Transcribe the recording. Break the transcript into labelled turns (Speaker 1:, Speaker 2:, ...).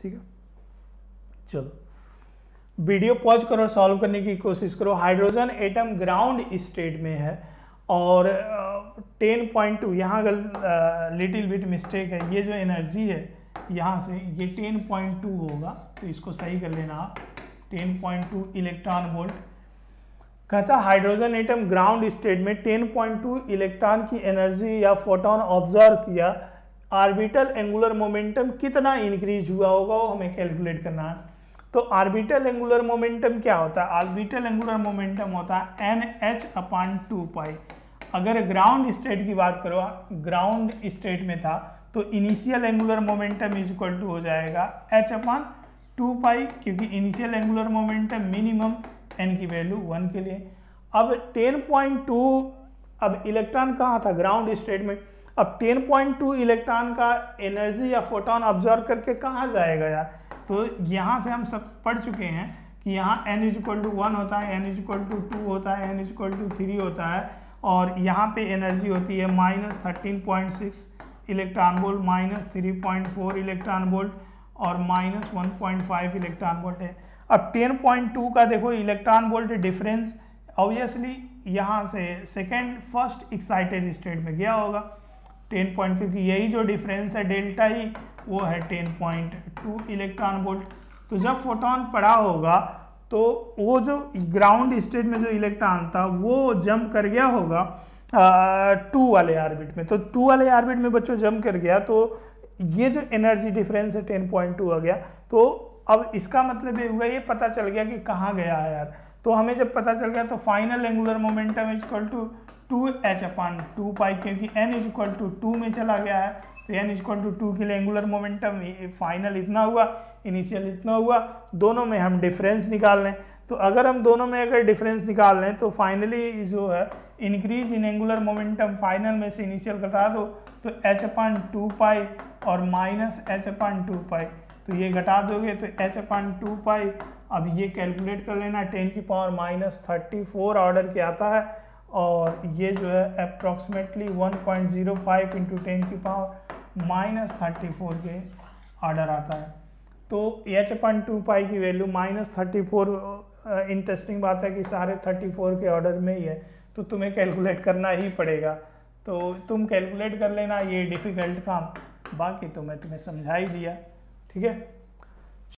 Speaker 1: ठीक है? चलो। वीडियो पॉज करो सॉल्व करने की कोशिश करो। हाइड्रोजन एटम ग्राउंड स्टेट में है और टेन पॉइंट टू यहाँ लिटिल बिट मिस्टेक है। ये जो एनर्जी है, यहाँ से ये टेन पॉइंट टू होगा तो इसको सही कर लेना आप। Ten point two electron volt कहता हाइड्रोजन एटम ग्राउंड स्टेट में 10.2 इलेक्ट्रॉन की एनर्जी या फोटोन ऑब्ज़र्व किया आर्बिटल एंगुलर मोमेंटम कितना इंक्रीज हुआ होगा वो हमें कैलकुलेट करना है। तो आर्बिटल एंगुलर मोमेंटम क्या होता है? आर्बिटल एंगुलर मोमेंटम होता है n h upon two pi अगर ग्राउंड स्टेट की बात करो ग्राउंड स्टेट में था तो initial angular momentum is equal to हो जाएगा एच अपान टू पाई क्योंकि initial angular momentum minimum n की वैल्यू वन के लिए। अब 10.2 अब इलेक्ट्रॉन कहाँ था? ग्राउंड स्टेट में। अब 10.2 इलेक्ट्रॉन का एनर्जी या फोटोन ऑब्जॉर्व करके कहाँ जाएगा यार? तो यहाँ से हम सब पढ़ चुके हैं कि यहाँ n is equal to one होता है n is equal to two होता है n is equal to three होता है और यहाँ पे एनर्जी होती है minus thirteen point six electron volt minus three point four electron volt और minus one point five electron volt है। अब 10.2 का देखो इलेक्ट्रॉन वोल्ट डिफरेंस ऑब्वियसली यहाँ से सेकेंड फ़र्स्ट एक्साइटेड स्टेट में गया होगा। 10 पॉइंट, क्योंकि यही जो डिफरेंस है डेल्टा ही, वो है 10.2 इलेक्ट्रॉन वोल्ट तो जब फोटोन पड़ा होगा तो वो जो ग्राउंड स्टेट में जो इलेक्ट्रॉन था, वो जंप कर गया होगा टू वाले आर्बिट में. तो टू वाले आर्बिट में बच्चों जंप कर गया तो ये जो एनर्जी डिफरेंस है 10.2 आ गया. तो अब इसका मतलब ये हुआ, ये पता चल गया कि कहाँ गया है यार. तो हमें जब पता चल गया तो final angular momentum is equal to two h upon two pi, क्योंकि n is equal to two में चला गया है तो n is equal to two के लिए एंगुलर मोमेंटम फाइनल इतना हुआ इनिशियल इतना हुआ, दोनों में हम डिफरेंस निकाल लें। तो अगर हम दोनों में अगर डिफरेंस निकाल लें तो फाइनली जो है increase in angular momentum final में से इनिशियल घटा दो तो एच अपान टू पाई और minus h upon two pi तो ये घटा दोगे तो एच अपान टू पाई अब ये कैलकुलेट कर लेना टेन की power minus thirty four order के आता है। और ये जो है approximately one point zero five into ten की पावर माइनस थर्टी फोर के ऑर्डर आता है। तो एच अपन टू पाई की value minus thirty four interesting बात है कि सारे थर्टी फोर के ऑर्डर में ही है तो तुम्हें कैलकुलेट करना ही पड़ेगा। तो तुम कैलकुलेट कर लेना, ये डिफ़िकल्ट काम। बाकी तो मैं तुम्हें समझा ही दिया, ठीक है?